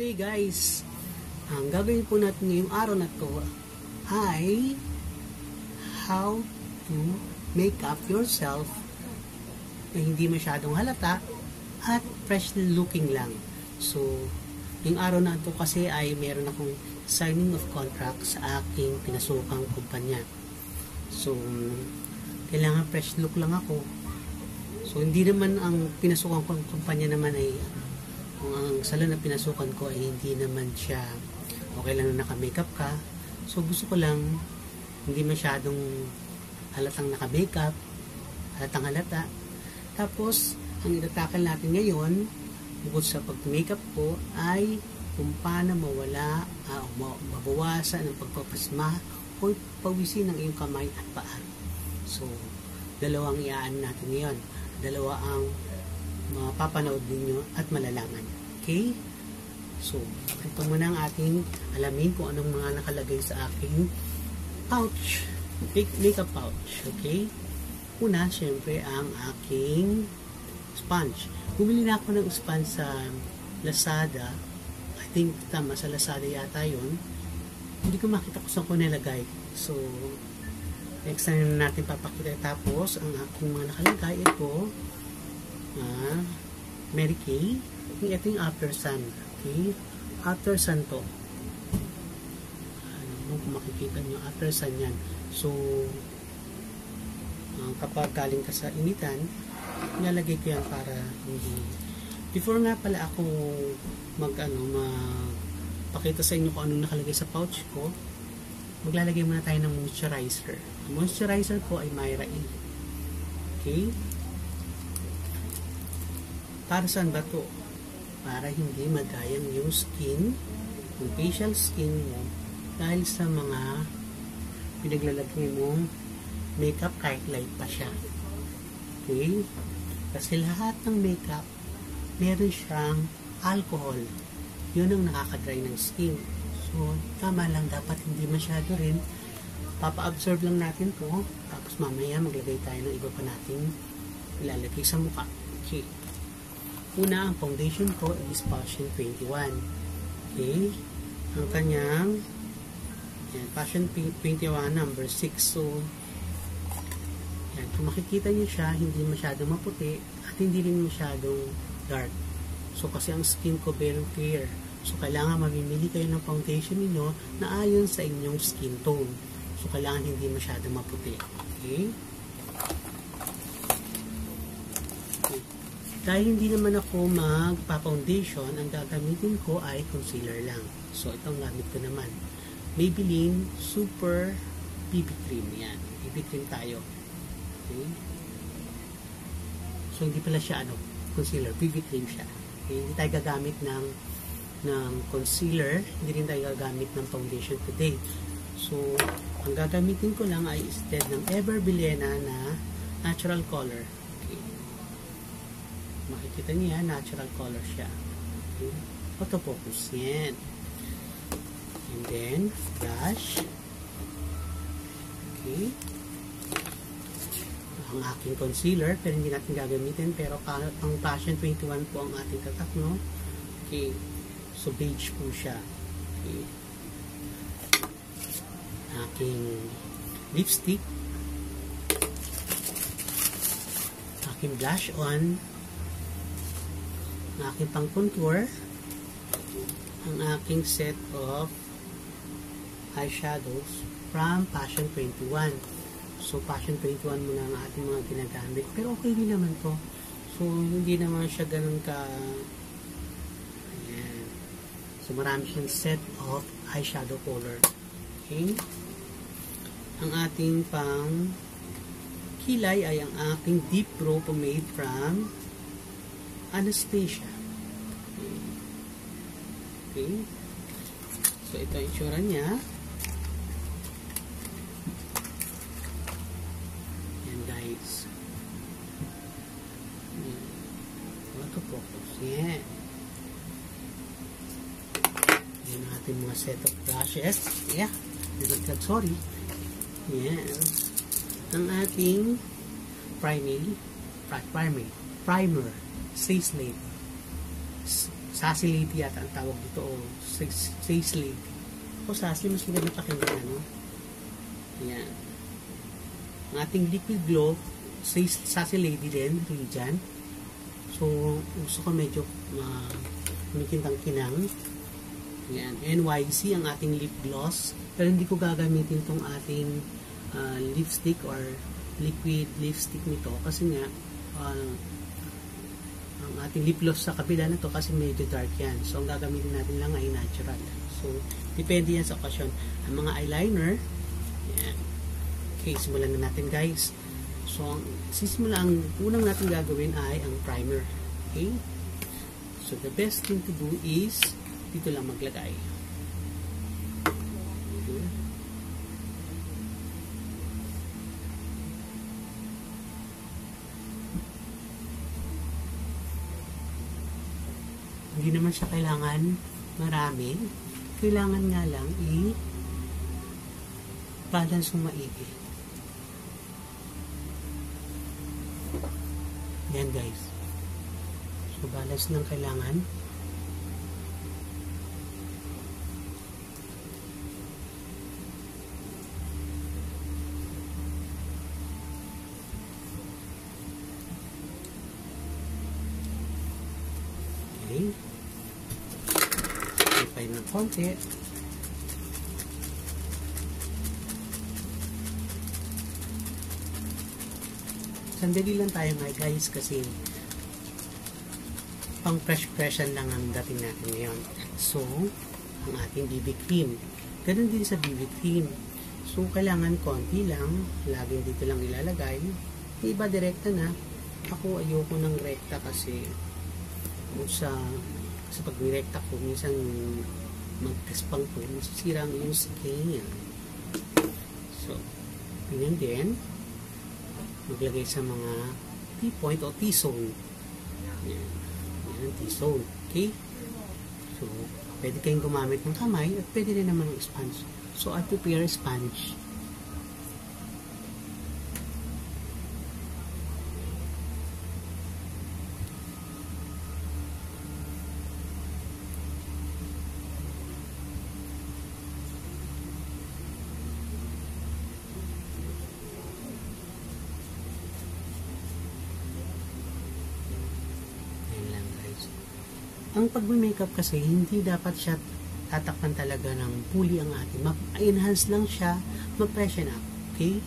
today guys, ang gagawin po natin ngayong araw na to ay how to make up yourself na hindi masyadong halata at fresh looking lang. So, yung araw na to kasi ay meron akong signing of contract sa aking pinasukang kumpanya. So, kailangan fresh look lang ako. So, hindi naman ang pinasukang kumpanya naman ay kung ang salon na pinasukan ko ay hindi naman siya okay lang na naka-makeup ka. So gusto ko lang hindi masyadong halatang naka-makeup, halatang halata. Tapos, ang itatakal natin ngayon, bukod sa pag-makeup ko, ay kung paano mawala, uh, mabawasan ang pagpapasma o pawisin ng iyong kamay at paa. So, dalawang iaan natin ngayon. Dalawa ang mapapanood ninyo at malalaman. Okay? So, ito muna ang ating alamin kung anong mga nakalagay sa aking pouch. Makeup pouch. Okay? Una, syempre, ang aking sponge. Bumili na ako ng sponge sa Lazada. I think tama, sa Lazada yata yon Hindi ko makita kung saan ko nilagay. So, next time natin papakita. Tapos, ang aking mga nakalagay, ito, ah, Mary Kay. Ito yung After Sun. Okay? After Sun to. Ano, kung makikita nyo, After Sun yan. So, uh, kapag galing ka sa initan, nilalagay ko yan para hindi. Before nga pala ako mag, ano, magpakita sa inyo kung anong nakalagay sa pouch ko, maglalagay muna tayo ng moisturizer. Ang moisturizer ko ay Myra E. Okay? Para saan ba to? Para hindi magayang yung skin, yung facial skin mo, dahil sa mga pinaglalagay mong makeup kahit light pa siya. Okay? Kasi lahat ng makeup, meron siyang alcohol. Yun ang nakakadry ng skin. So, tama lang, dapat hindi masyado rin. Papa-absorb lang natin to. Tapos mamaya maglagay tayo ng iba pa natin ilalagay sa mukha. Okay. Una, ang foundation ko is Passion 21. Okay? Ang kanyang yan, Passion 21 number 6. So, yan, kung makikita niyo siya, hindi masyadong maputi at hindi rin masyadong dark. So, kasi ang skin ko very clear. So, kailangan mamimili kayo ng foundation niyo na ayon sa inyong skin tone. So, kailangan hindi masyadong maputi. Okay? Dahil hindi naman ako magpa-foundation, ang gagamitin ko ay concealer lang. So, itong gamit ko naman. Maybelline Super BB Cream. Yan. BB Cream tayo. Okay. So, hindi pala siya ano, concealer. BB Cream siya. Okay. Hindi tayo gagamit ng ng concealer. Hindi rin tayo gagamit ng foundation today. So, ang gagamitin ko lang ay instead ng Ever Bilena na natural color makikita niya, natural color siya. Okay. Autofocus. Yan. And then, brush. Okay. Ang aking concealer, pero hindi natin gagamitin. Pero pang Passion 21 po ang ating tatak, no? Okay. So, beige po siya. Okay. Aking lipstick. Aking blush on ang aking pang contour ang aking set of eyeshadows from Passion 21 so Passion 21 muna ang ating mga ginagamit. Pero okay din naman to. So hindi naman siya ganun ka ayan. So marami siyang set of eyeshadow color. Okay? Ang ating pang kilay ay ang aking deep brow pomade from Anastasia. Okay. So, ito ang itsura niya. Yan, guys. Yan. Auto focus. Yan. Yan ang ating mga set of brushes. Yeah. Sorry. Yan. Ang ating primer. Primer. Primer. Slate. Sassy lady yata ang tawag dito o face lady o sassy mas maganda pakinggan ano? Yan ang ating liquid glow says sassy lady din dyan. So gusto ko medyo uh, kumikintang kinang. Yan NYC ang ating lip gloss. Pero hindi ko gagamitin tong ating uh, lipstick or liquid lipstick nito kasi nga uh, ang ating lip gloss sa kabila na to kasi medyo dark yan. So ang gagamitin natin lang ay natural. So depende yan sa okasyon. Ang mga eyeliner yan. Okay simulan na natin guys. So ang sisimula ang unang natin gagawin ay ang primer. Okay? So the best thing to do is dito lang maglagay Hindi naman siya kailangan marami. Kailangan nga lang i balance mo maigi. Yan guys. So balance ng kailangan. Okay tayo ng konti. Sandali lang tayo mga guys kasi pang fresh-freshan lang ang dating natin ngayon. So, ang ating BB cream. Ganun din sa BB cream. So, kailangan konti lang. Laging dito lang ilalagay. Iba direkta na. Ako ayoko ng rekta kasi sa kasi pag nirekta ko, minsan magkaspang po, masisira ang iyong skin. So, ganyan din. Maglagay sa mga T-point o T-zone. Yan. Yan, T-zone. Okay? So, pwede kayong gumamit ng kamay at pwede rin naman ng sponge. So, I prepare a sponge. Ang pag-makeup kasi, hindi dapat siya tatakpan talaga ng fully ang ating. Ma-enhance lang siya, ma-freshen up. Okay?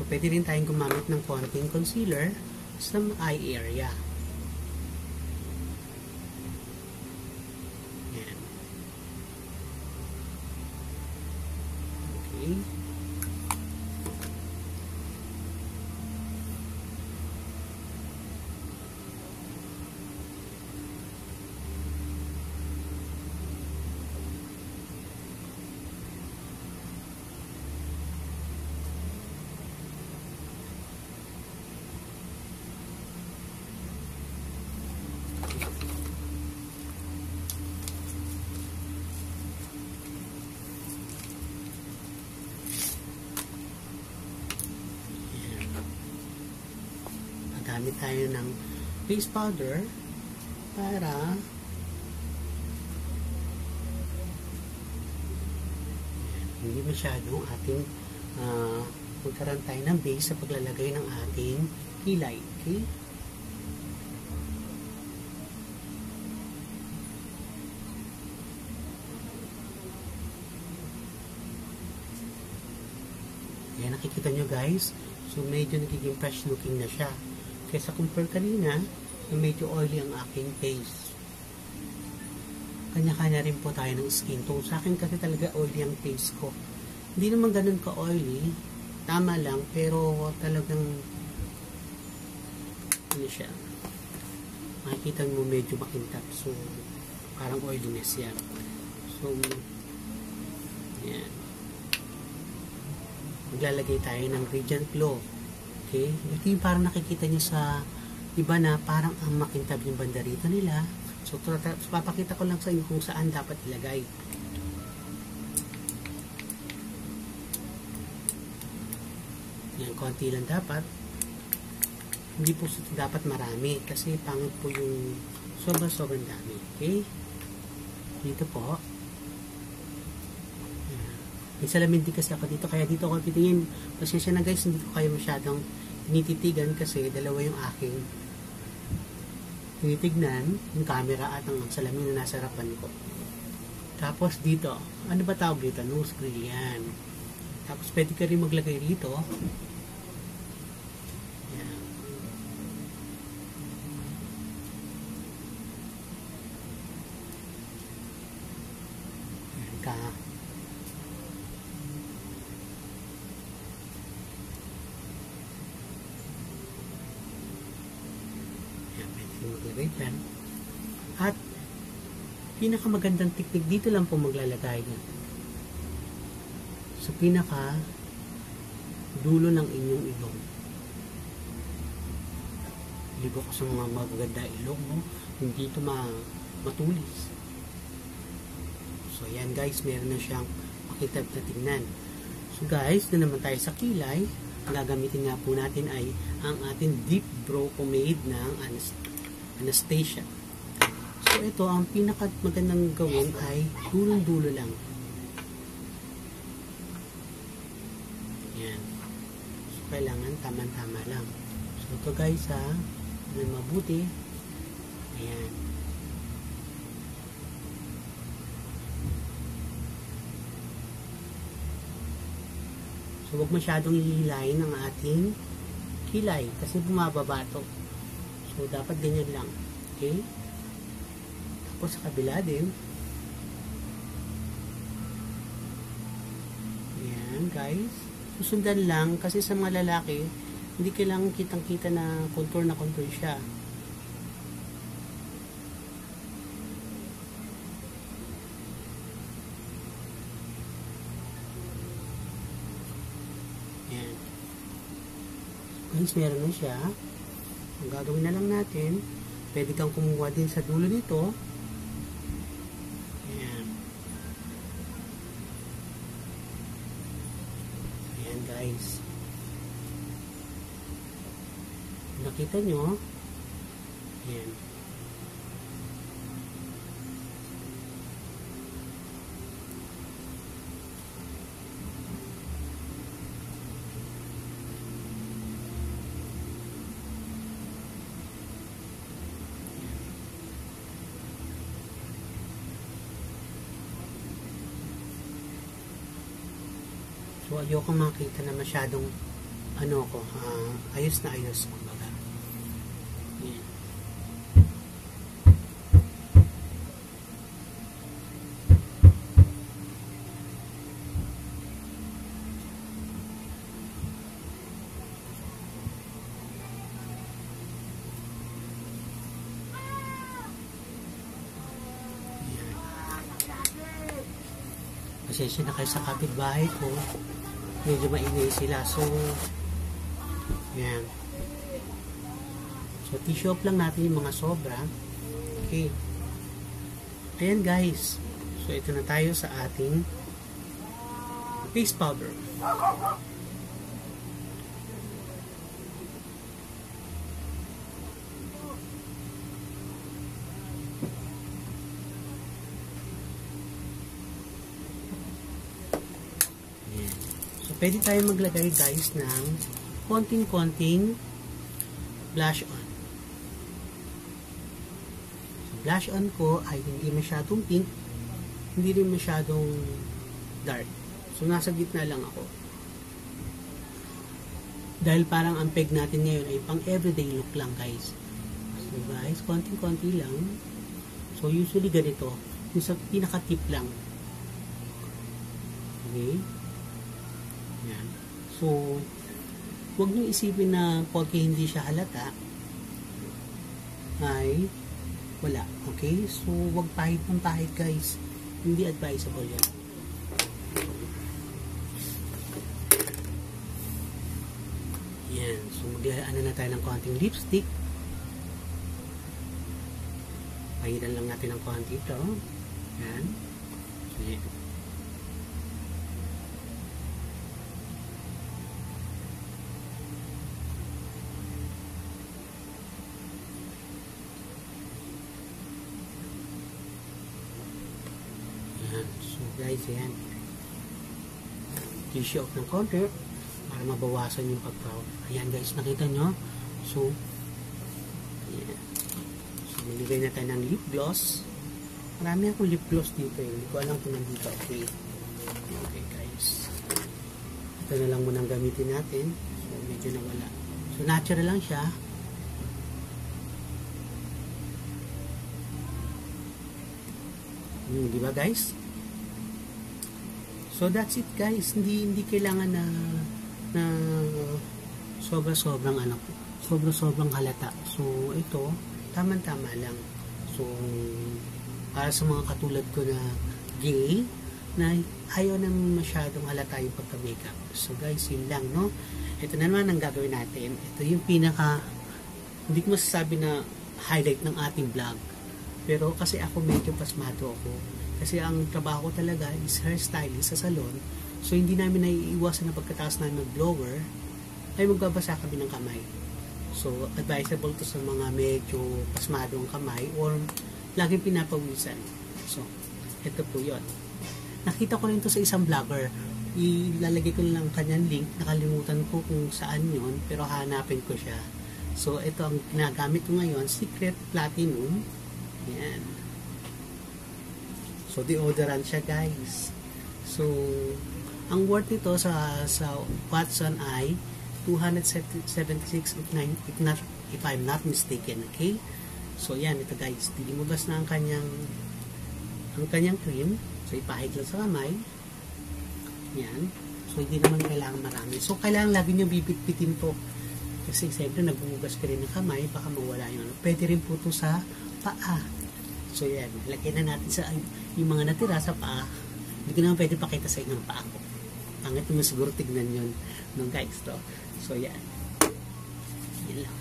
So, pwede rin tayong gumamit ng konting concealer sa eye area. Yan. Okay. Gagamit tayo ng face powder para hindi masyadong ating uh, magkaroon tayo ng base sa paglalagay ng ating kilay. Okay? Ayan, nakikita nyo guys. So, medyo nagiging fresh looking na siya. Kesa compare kanina, na medyo oily ang aking face. Kanya-kanya rin po tayo ng skin tone. Sa akin kasi talaga oily ang face ko. Hindi naman ganun ka-oily. Tama lang, pero talagang ano siya makikita mo medyo makintab. So, parang oiliness yan. So, yan. Maglalagay tayo ng Radiant Glow. Okay? Ito yung parang nakikita nyo sa iba na parang ang makintab yung banda rito nila. So, papakita ko lang sa inyo kung saan dapat ilagay. Yan, konti lang dapat. Hindi po dapat marami kasi pangit po yung sobra-sobrang dami. Okay? Dito po. May salamin din kasi ako dito kaya dito ako titingin. Pasensya na guys, hindi ko kayo masyadong tinititigan kasi dalawa yung aking tinitignan yung camera at ang salamin na nasa harapan ko. Tapos dito, ano ba tawag dito? Nose grill yan. Tapos pwede ka rin maglagay dito. Yan. Yan ka. Dyan. At pinakamagandang technique dito lang po maglalagay sa pinaka dulo ng inyong ilong. Libo ko sa mga magaganda ilong, no? hindi ito ma matulis. So, yan guys, meron na siyang makitab na tingnan. So guys, na naman tayo sa kilay. Ang gagamitin nga po natin ay ang ating deep brow pomade ng Anastasia. So ito, ang pinaka magandang gawin ay dulong-dulo lang. Yan. So kailangan tama-tama lang. So ito guys ha, may mabuti. Ayan. So huwag masyadong hihilayin ang ating kilay kasi bumababa to. So dapat ganyan lang. Okay? Tapos sa kabila din. Ayan, guys. Susundan lang kasi sa mga lalaki, hindi kailangan kitang-kita na contour na contour siya. Ayan. Guys, meron na siya. Ang gagawin na lang natin, pwede kang kumuha din sa dulo nito Ayan. Ayan guys. Nakita nyo? Ayan. So, ayoko makita na masyadong ano ko, ah, ayos na ayos kumbaga. Yan. Pasensya na kayo sa kapitbahay ko medyo maingay sila. So, yan. So, tissue off lang natin yung mga sobra. Okay. Ayan guys. So, ito na tayo sa ating face powder. Pwede tayo maglagay guys ng konting-konting blush on. So, blush on ko ay hindi masyadong pink, hindi rin masyadong dark. So, nasa gitna lang ako. Dahil parang ang peg natin ngayon ay pang everyday look lang guys. So guys, konting-konti lang. So, usually ganito. Yung sa pinaka-tip lang. Okay? So, huwag niyo isipin na porque hindi siya halata, ay wala. Okay? So, huwag pahit ng pahit guys. Hindi advisable yan. Yan. So, maglaan na tayo ng konting lipstick. Pahiran lang natin ng konti ito. Yan. So, yan. Guys, yan. Tissue off ng konti para mabawasan yung pagpawag. Ayan guys, nakita nyo? So, ayan. So, niligay na tayo ng lip gloss. Marami akong lip gloss dito eh. Hindi ko alam kung nandito. Okay. Okay guys. Ito na lang munang gamitin natin. So, medyo nawala. So, natural lang siya. Hmm, di ba guys? So that's it guys. Hindi hindi kailangan na na sobra-sobrang ano, sobra-sobrang halata. So ito, tama-tama lang. So para sa mga katulad ko na gay na ayaw na masyadong halata yung pagka-makeup. So guys, yun lang, no? Ito na naman ang gagawin natin. Ito yung pinaka, hindi ko masasabi na highlight ng ating vlog. Pero kasi ako medyo pasmado ako. Kasi ang trabaho talaga is hairstylist sa salon. So hindi namin naiiwasan na pagkataas namin mag-blower, ay magbabasa kami ng kamay. So advisable to sa mga medyo pasmado ang kamay or laging pinapawisan. So, ito po yon. Nakita ko rin to sa isang vlogger. Ilalagay ko lang kanyang link. Nakalimutan ko kung saan yon pero hanapin ko siya. So, ito ang ginagamit ko ngayon, Secret Platinum. Yan. So, deodorant siya, guys. So, ang worth nito sa sa Watson ay 276 if, nine, if, not, if I'm not mistaken. Okay? So, yan. Ito, guys. Dilumabas na ang kanyang ang kanyang cream. So, ipahid lang sa kamay. Yan. So, hindi naman kailangan marami. So, kailangan lagi nyo bibitbitin to. Kasi, siyempre, nagbubugas ka rin ng kamay. Baka mawala ano. Pwede rin po to sa paa. So, yan. Lagyan na natin sa yung mga natira sa paa. Hindi ko naman pwede pakita sa inyo ang paa ko. Pangit naman siguro tignan yun nung guys to. So, yan. Yan lang.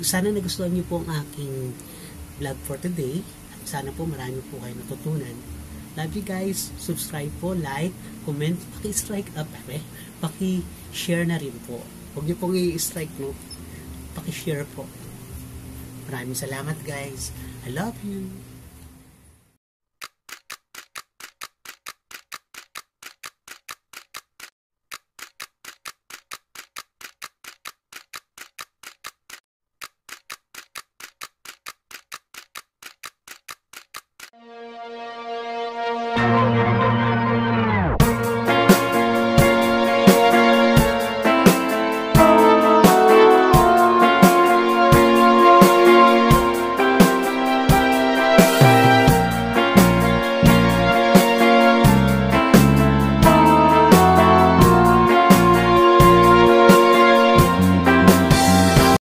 Sana nagustuhan niyo po ang aking vlog for today. Sana po marami po kayo natutunan. Love you guys. Subscribe po, like, comment, paki-strike up, eh. paki-share na rin po. Huwag niyo pong i-strike, no? Paki-share po. Maraming salamat guys. I love you.